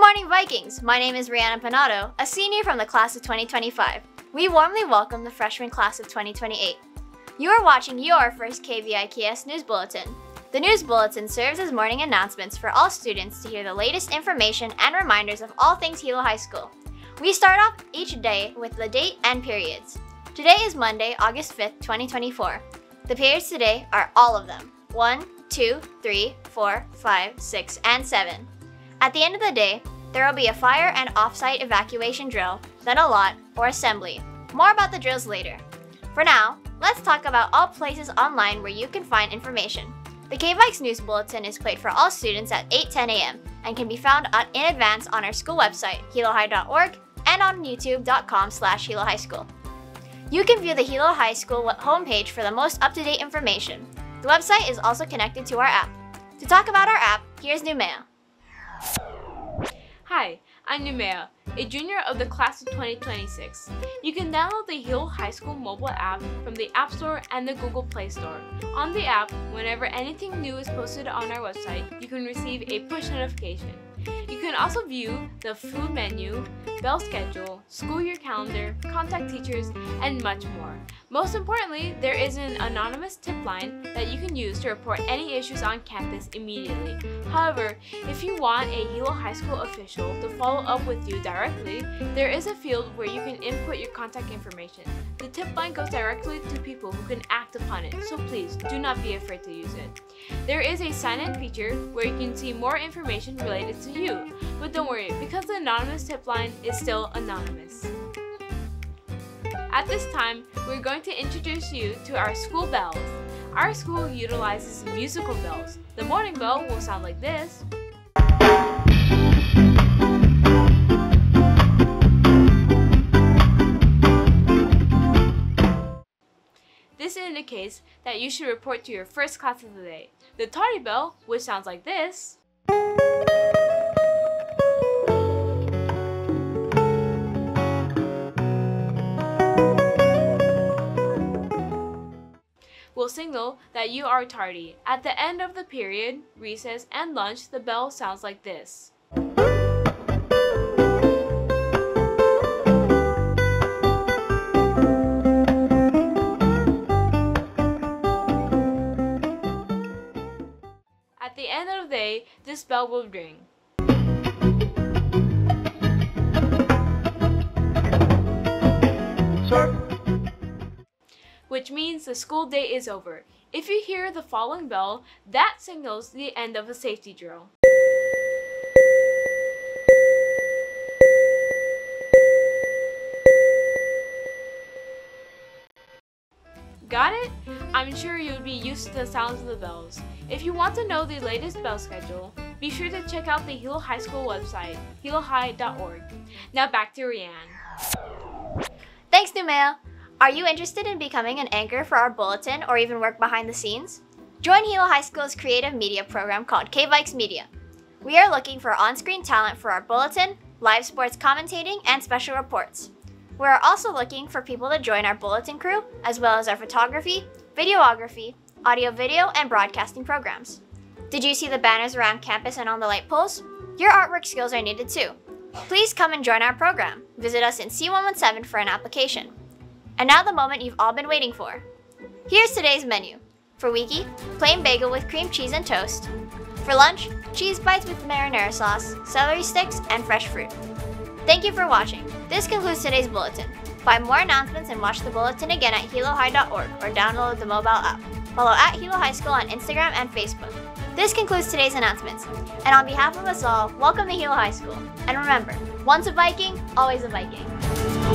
morning, Vikings! My name is Rihanna Panado, a senior from the class of 2025. We warmly welcome the freshman class of 2028. You are watching your first KVIKS News Bulletin. The News Bulletin serves as morning announcements for all students to hear the latest information and reminders of all things Hilo High School. We start off each day with the date and periods. Today is Monday, August 5th, 2024. The periods today are all of them 1, 2, 3, 4, 5, 6, and 7. At the end of the day, there will be a fire and offsite evacuation drill, then a lot or assembly. More about the drills later. For now, let's talk about all places online where you can find information. The KVIKS News Bulletin is played for all students at 8:10 a.m. and can be found in advance on our school website, hilohigh.org, and on youtube.com slash Hilo High School. You can view the Hilo High School homepage for the most up-to-date information. The website is also connected to our app. To talk about our app, here's Numea. Hi, I'm Numea, a junior of the class of 2026. You can download the Hilo High School mobile app from the App Store and the Google Play Store. On the app, whenever anything new is posted on our website, you can receive a push notification. You can also view the food menu, bell schedule, school year calendar, contact teachers, and much more. Most importantly, there is an anonymous tip line that you can use to report any issues on campus immediately. However, if you want a Hilo High School official to follow up with you directly, there is a field where you can input your contact information. The tip line goes directly to people who can act upon it, so please do not be afraid to use it. There is a sign-in feature where you can see more information related to you, but don't worry, because the anonymous tip line is still anonymous. At this time, we're going to introduce you to our school bells. Our school utilizes musical bells. The morning bell will sound like this. This indicates that you should report to your first class of the day. The tardy bell, which sounds like this. Will signal that you are tardy. At the end of the period, recess, and lunch, the bell sounds like this. At the end of the day, this bell will ring. Sir, which means the school day is over. If you hear the following bell, that signals the end of a safety drill. Got it? I'm sure you'll be used to the sounds of the bells. If you want to know the latest bell schedule, be sure to check out the Hilo High School website, hilohigh.org. Now back to Rianne. Thanks, Numea! Are you interested in becoming an anchor for our bulletin or even work behind the scenes? Join Hilo High School's creative media program called KVIKS Media. We are looking for on-screen talent for our bulletin, live sports commentating, and special reports. We are also looking for people to join our bulletin crew, as well as our photography, videography, audio-video, and broadcasting programs. Did you see the banners around campus and on the light poles? Your artwork skills are needed too. Please come and join our program. Visit us in C117 for an application. And now the moment you've all been waiting for. Here's today's menu. For Wiki, plain bagel with cream cheese and toast. For lunch, cheese bites with marinara sauce, celery sticks, and fresh fruit. Thank you for watching. This concludes today's bulletin. Find more announcements and watch the bulletin again at hilohigh.org or download the mobile app. Follow at Hilo High School on Instagram and Facebook. This concludes today's announcements. And on behalf of us all, welcome to Hilo High School. And remember, once a Viking, always a Viking.